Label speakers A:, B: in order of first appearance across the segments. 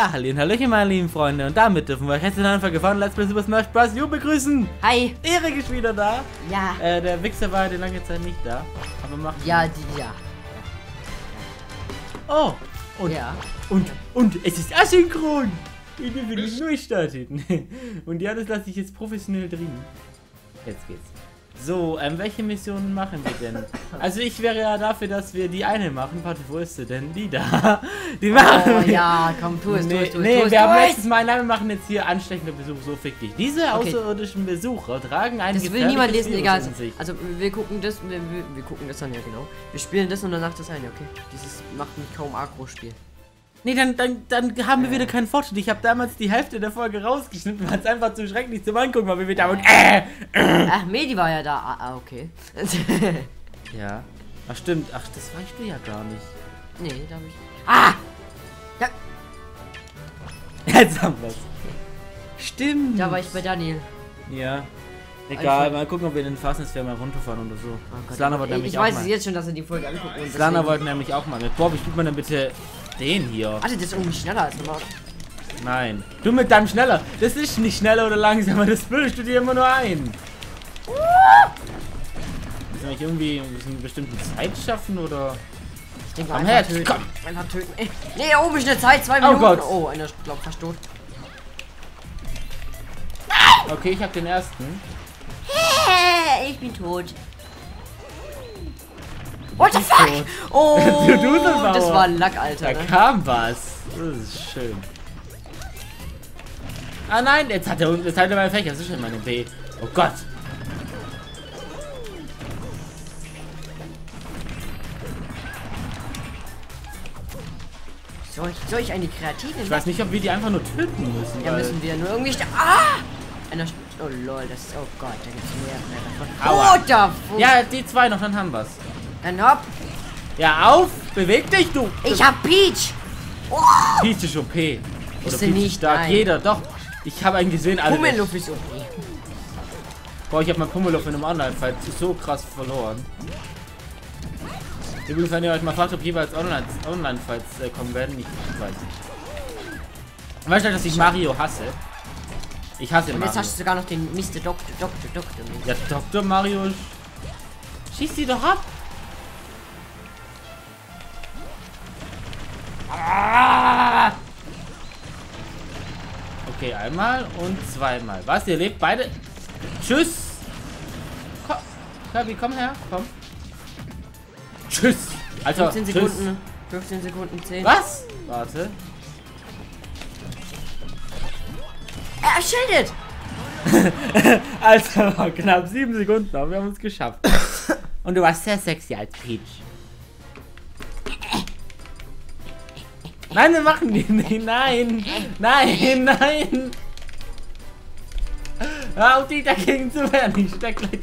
A: Ja, hallo, hallöchen meine lieben Freunde und damit dürfen wir euch herzlich einfach gefahren Let's Play Super Smash Bros. U begrüßen.
B: Hi.
A: Erik ist wieder da.
B: Ja.
A: Äh, der Wichser war die lange Zeit nicht da. Aber macht
B: Ja, die, ja.
A: Oh, und,
B: Ja.
A: und, und es ist asynchron. Ich nicht neu starten. Und ja, das lasse ich jetzt professionell drin. Jetzt geht's. So, ähm, welche Missionen machen wir denn? Also ich wäre ja dafür, dass wir die eine machen. Warte, wo ist sie denn? Die da. Die machen
B: Oh
A: wir.
B: ja, komm, tu es, tu
A: Nee,
B: es, tu es,
A: nee
B: tu es,
A: wir haben
B: tu
A: letztes Mal, nein, wir machen jetzt hier ansteckende Besuch, so fick dich. Diese
B: Okay.
A: außerirdischen Besucher tragen ein
B: Das will niemand lesen,
A: Virus
B: egal. Also wir gucken das, wir, wir, gucken das an, ja genau. Wir spielen das und danach das eine, okay? Dieses macht mich kaum Agro-Spiel.
A: Nee, dann, dann, dann haben wir wieder keinen Fortschritt. Ich habe damals die Hälfte der Folge rausgeschnitten, weil es einfach zu schrecklich zum Angucken war, wie wir da und äh.
B: Ach, Medi war ja da. Ah, ah okay.
A: Ja. Ach stimmt, ach, das weißt du ja gar nicht.
B: nee, da hab ich. Ah!
A: Jetzt haben wir's. Stimmt.
B: Da war ich bei Daniel.
A: Ja. Egal,
B: Einfach-
A: mal gucken, ob wir den Fastness mal runterfahren oder so.
B: Oh Gott,
A: Slana
B: ich,
A: wollte
B: ich
A: nämlich
B: weiß
A: auch
B: es
A: mal.
B: jetzt schon, dass er die Folge anguckt.
A: Slana wollte nämlich auch mal mit. Boah, wie spielt man denn bitte den hier?
B: Warte, das ist irgendwie schneller als normal.
A: Nein. Du mit deinem schneller. Das ist nicht schneller oder langsamer, das bildest du dir immer nur ein. Müssen wir irgendwie eine bestimmte Zeit schaffen oder.
B: Ich denke
A: Komm her,
B: töten.
A: komm.
B: Einfach töten. Ey, Nee, oben ist eine Zeit, zwei
A: Oh
B: Minuten.
A: Gott.
B: Oh, einer glaubt fast tot.
A: Okay, ich hab den ersten.
B: Ich bin tot. What the fuck? Oh, das war Lack, Alter.
A: Da
B: Ne?
A: kam was. Das ist schön. Ah nein, jetzt hat er jetzt hat er mein Fächer. Das ist schon meine B. Oh Gott.
B: Soll ich, soll ich eine kreative?
A: Ich weiß nicht, ob wir die einfach nur töten müssen.
B: Ja, müssen wir nur irgendwie. Ah! Einer. Oh lol, das ist. Oh Gott, da gibt's mehr, mehr davon.
A: Aua.
B: Oh, da.
A: Ja, die zwei noch, dann haben wir's.
B: Dann hopp.
A: Ja, auf! Beweg dich, du!
B: Ich hab Peach. Oh,
A: Peach ist OP. Oder
B: Ist sie
A: Peach
B: nicht,
A: stark.
B: nein.
A: Jeder, doch. Ich habe einen gesehen, Alter.
B: Pummeluff ist okay.
A: Boah, ich habe mein Pummeluff in einem Online-Fight so krass verloren. Übrigens, wenn ihr euch mal fragt, ob jeweils Online- Online-Fights äh, kommen werden, ich weiß nicht. Weißt du, dass ich Mario hasse? Ich hasse
B: Und
A: Mario.
B: jetzt hast du sogar noch den Mr. Doktor, Doktor, Doktor.
A: Ja, Dr. Mario. Schieß die doch ab! Einmal und zweimal. Was? Ihr lebt beide? Tschüss! Komm, Kirby, komm her, komm. Tschüss! Alter,
B: 15
A: tschüss.
B: Sekunden. 15 Sekunden, 10.
A: Was? Warte.
B: Er schildet!
A: Alter, war knapp sieben Sekunden, aber wir haben es geschafft. Und du warst sehr sexy als Peach. Nein, wir machen die nicht. Nein. Nein, nein. Hör auf, dich dagegen zu wehren. Ich steck gleich.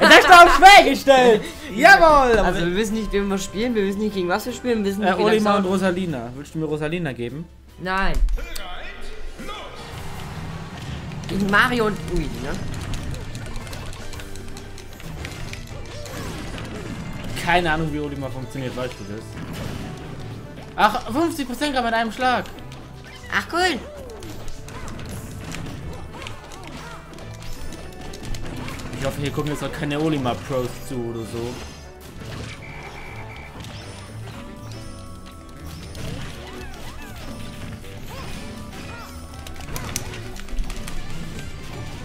A: Jetzt hast du auf schwer gestellt. Jawohl.
B: Also wir wissen nicht, wen wir spielen, wir wissen nicht, gegen was wir spielen, wir wissen
A: äh,
B: nicht, wie
A: Olimar
B: langsam-
A: und Rosalina. Willst du mir Rosalina geben?
B: Nein. Gegen Mario und Luigi, ne?
A: Keine Ahnung, wie Olimar funktioniert, weißt du das? Ach, 50% gerade mit einem Schlag.
B: Ach cool.
A: Ich hoffe, hier gucken jetzt auch keine Olimar Pros zu oder so.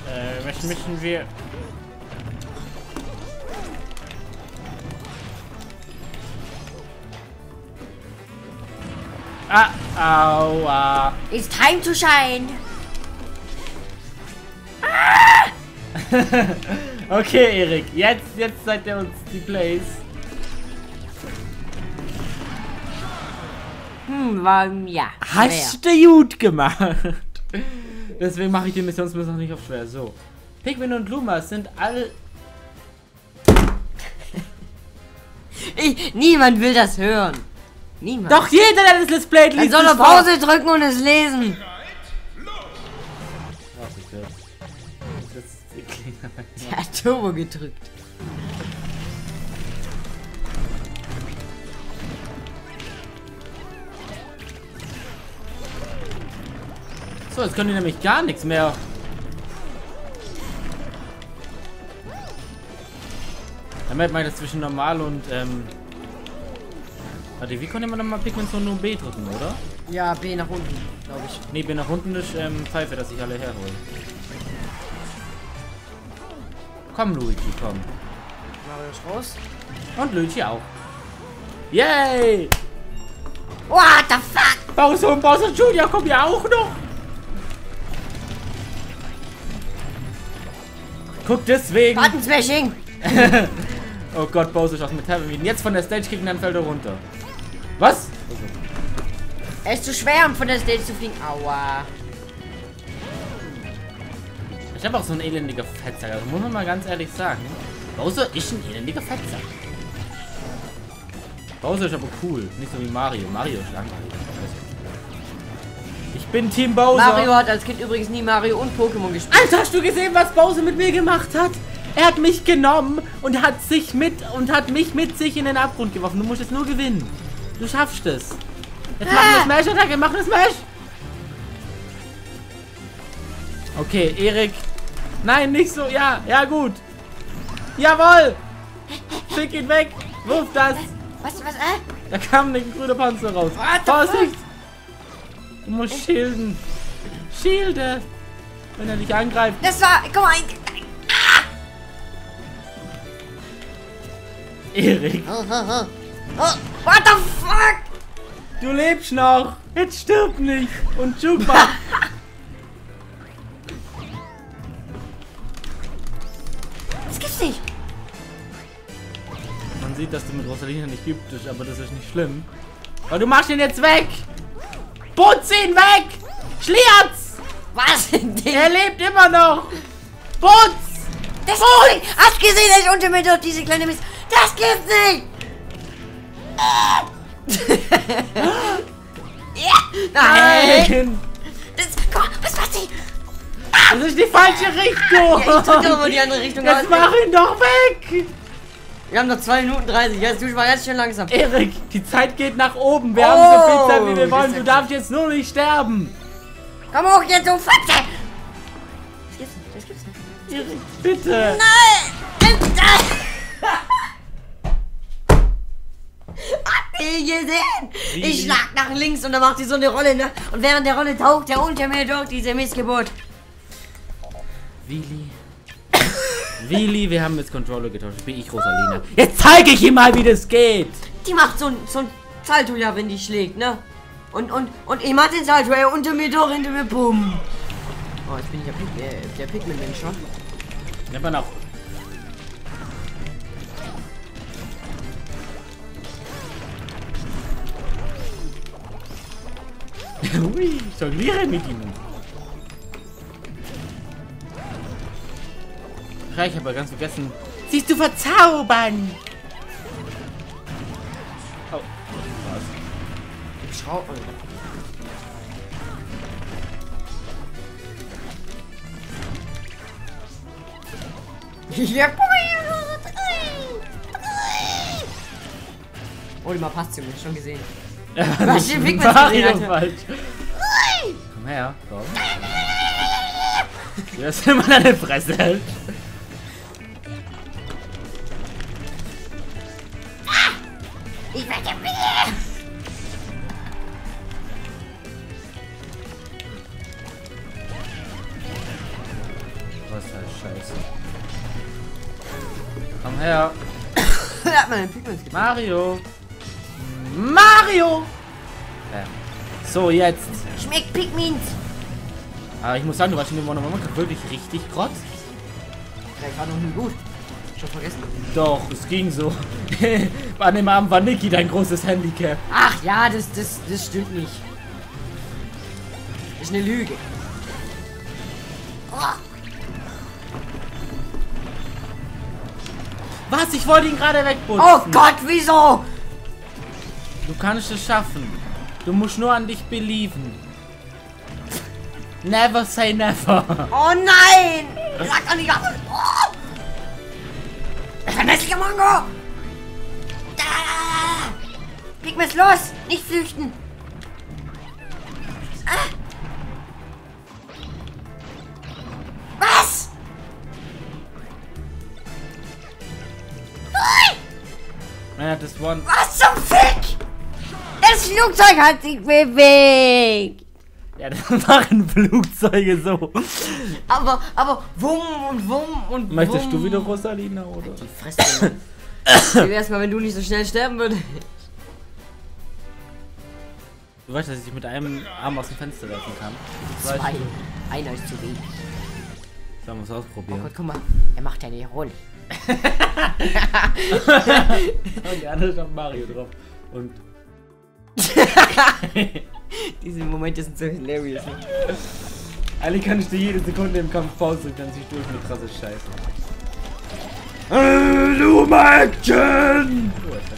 A: Äh, möchten, möchten Ah, aua.
B: It's time to shine.
A: Okay, Erik, jetzt, jetzt seid ihr uns die Plays.
B: Hm, war, ja.
A: Hast du gut gemacht. Deswegen mache ich die Missionsmiss noch nicht auf schwer. So. Pikmin und Luma sind alle.
B: Ich, niemand will das hören. Niemand.
A: Doch jeder, der das Let's Play liest.
B: Dann
A: soll auf
B: Pause drücken und es lesen. Der hat Turbo gedrückt.
A: So, jetzt können die nämlich gar nichts mehr. Damit meine ich das zwischen normal und ähm, Warte, wie konnte man nochmal Pigment so nur B drücken, oder?
B: Ja, B nach unten, glaube ich.
A: Nee, B nach unten ist ähm, Pfeife, dass ich alle herhole. Komm, Luigi, komm.
B: Mario ist raus.
A: Und Luigi auch. Yay!
B: What the fuck?
A: Bowser und Bowser Junior kommen ja auch noch. Guck deswegen.
B: Button Smashing!
A: Oh Gott, Bowser ist aus Metall. Jetzt von der Stage kicken, dann fällt er runter. Was?
B: Er ist zu schwer, um von der Stage zu fliegen. Aua.
A: Ich habe auch so ein elendiger Fettsack. Also muss man mal ganz ehrlich sagen. Bowser ist ein elendiger Fettsack. Bowser ist aber cool. Nicht so wie Mario. Mario ist langweilig. Ich bin Team Bowser.
B: Mario hat als Kind übrigens nie Mario und Pokémon gespielt.
A: Alter, hast du gesehen, was Bowser mit mir gemacht hat? Er hat mich genommen und hat sich mit und hat mich mit sich in den Abgrund geworfen. Du musst es nur gewinnen. Du schaffst es. Jetzt machen wir Smash Attacke, mach eine Smash. Okay, Erik. Nein, nicht so. Ja, ja gut. Jawohl. Schick ihn weg. Wirf das.
B: Was, was, äh?
A: Da kam ein grüner Panzer raus. Vorsicht. Du musst shielden. Shielde. Wenn er dich angreift.
B: Das war, guck mal,
A: Erik.
B: Oh, oh, oh. What the fuck?
A: Du lebst noch! Jetzt stirb nicht! Und Juba!
B: Das gibt's nicht.
A: Man sieht, dass du mit Rosalina nicht gibt, aber das ist nicht schlimm. Aber du machst ihn jetzt weg! Putz ihn weg! Schlierz!
B: Was?
A: Er lebt immer noch! Putz!
B: Das nicht. Hast gesehen, dass ich unter mir durch diese kleine Mist. Das gibt's nicht. ja. Nein. Das, guck mal, was macht sie?
A: Das ist die falsche Richtung!
B: Ja, ich drücke aber die andere Richtung
A: Jetzt mach ihn doch weg!
B: Wir haben noch 2 Minuten 30. Jetzt ich mal ganz schön langsam.
A: Erik, die Zeit geht nach oben. Wir
B: Oh,
A: haben so viel Zeit, wie wir wollen.
B: das
A: Du darfst jetzt nur nicht sterben.
B: Komm hoch jetzt, du Fotze. Das gibt's. Das gibt's nicht.
A: Erik, bitte.
B: Nein! Ihr gesehen?
A: Wie?
B: Ich schlag nach links und dann macht sie so eine Rolle, ne? Und während der Rolle taucht er unter mir durch, diese Missgeburt.
A: Willi. Willi, wir haben jetzt Controller getauscht. Bin ich Rosalina. Jetzt zeige ich ihm mal, wie das geht.
B: Die macht so ein, so ein Salto, ja, wenn die schlägt, ne? Und, und, und ich mach den Salto, ey, unter mir durch, hinter mir, bumm. Oh, jetzt bin ich der, Pig äh, der Pigment-Mensch, schon.
A: Nennt man auch. Hui, ich jongliere mit ihnen. Ja, Ich habe ja ganz vergessen. Siehst du verzaubern? Oh, was?
B: Schau. Ja, Oh, die mal passt zu mir, schon gesehen. Was den Weg mit
A: Mario
B: gesehen,
A: falsch. Komm her, komm. Du hast immer deine Fresse. hält.
B: Ich werde mir.
A: Was für Scheiße. Komm her.
B: Er.
A: Mario. Mario! So, jetzt.
B: Schmeckt Pigments.
A: Aber ich muss sagen, du warst in dem Monomono wirklich richtig grotz.
B: Vielleicht war noch nie gut. Schon vergessen.
A: Doch, es ging so. An dem Abend war Niki dein großes Handicap.
B: Ach ja, das, das, das stimmt nicht. Das ist eine Lüge. Oh,
A: Was? Ich wollte ihn gerade wegputzen.
B: oh Gott, wieso?
A: Du kannst es schaffen. Du musst nur an dich belieben. Never say never.
B: Oh nein! Sag doch nicht ab! Oh! Mäßiger Mongo! Da! Leg mir's los! Nicht flüchten! Ah! Was? Ui! Man hat das one. Flugzeug hat sich bewegt.
A: Ja, das machen Flugzeuge so.
B: Aber, aber, wumm und wumm und
A: Möchtest
B: wumm.
A: du wieder Rosalina, oder?
B: Die Fresse, Mann. Wie wär's mal, wenn du nicht so schnell sterben würdest?
A: Du weißt, dass ich mit einem Arm aus dem Fenster werfen kann. Das weißt
B: Zwei.
A: du.
B: Einer ist zu wenig.
A: Sollen wir es
B: Oh
A: ausprobieren?
B: Gott, guck mal. Er macht ja eine Rolle.
A: Und die andere ist auf Mario drauf. Und
B: Diese Momente sind so hilarious. Ne?
A: eigentlich kann ich dir jede Sekunde im Kampf Pause und dann sich durch eine krasse Scheiße. Hallo Action! Oh,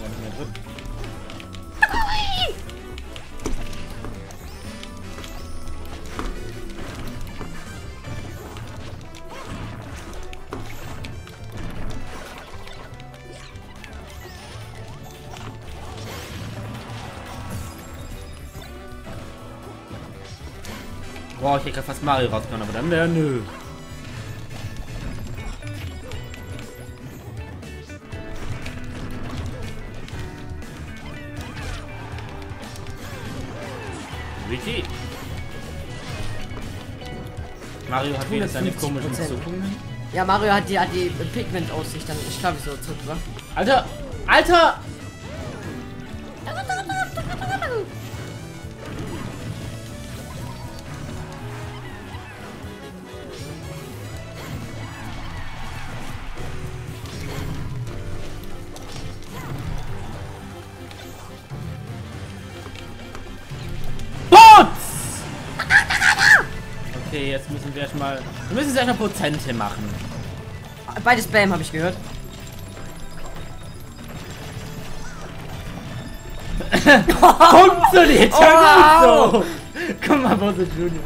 A: Boah, ich hätte gerade fast Mario rausgekommen, aber dann wäre nö. Vicky. Mario hat wieder seine
B: 150%.
A: komischen Zuckungen.
B: Ja, Mario hat die, hat die Pigment-Aussicht dann, ich glaube, so zurück, wa?
A: Alter! Alter! Okay, jetzt müssen wir erstmal. Wir müssen jetzt erstmal Prozente machen.
B: Beides Bam, habe ich gehört.
A: Funktioniert
B: Oh,
A: ja gut so! Guck mal, Bowser Junior.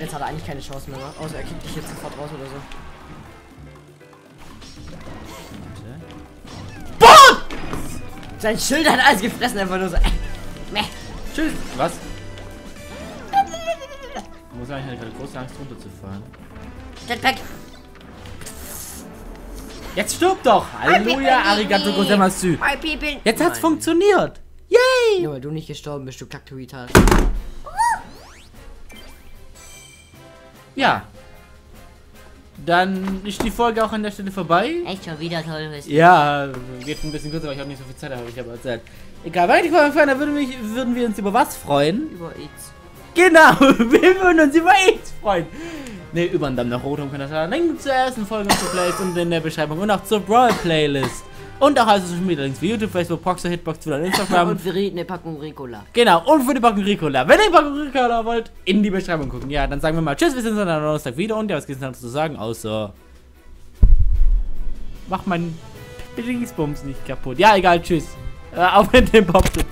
B: Jetzt hat er eigentlich keine Chance mehr, wa? Außer er kickt dich jetzt sofort raus oder so. Sein Schild hat alles gefressen, einfach nur so. Äh, meh.
A: Tschüss. Was? Ich muss eigentlich eine große Angst runterzufallen.
B: Jetpack.
A: Jetzt stirb doch! Halleluja, arigato gozaimasu. Jetzt hat's
B: Mann.
A: funktioniert! Yay!
B: Nur weil du nicht gestorben bist, du Kaktuital.
A: Ja. Dann ist die Folge auch an der Stelle vorbei.
B: Echt schon wieder teures.
A: Ja, geht ein bisschen kürzer, weil ich habe nicht so viel Zeit, habe ich aber erzählt. Egal, weiter die Folge gefallen, dann würden, mich, würden wir uns über was freuen?
B: Über AIDS.
A: Genau, wir würden uns über AIDS freuen. Ne, über einen Daumen nach oben könnt ihr sagen. Link zur ersten Folge und zur Playlist und in der Beschreibung und auch zur Brawl Playlist. Und auch also Social Media Links wie YouTube, Facebook, Proxer, Hitbox, Twitter und Instagram.
B: Und reden eine Packung Ricola.
A: genau, und für die Packung Ricola. Wenn ihr die Packung Ricola wollt, in die Beschreibung gucken. Ja, dann sagen wir mal Tschüss, wir sehen uns am Donnerstag wieder und ja, was gibt's noch zu sagen, außer... Mach mein Dingsbums nicht kaputt. Ja, egal, tschüss. Äh, auf mit dem Popsitz.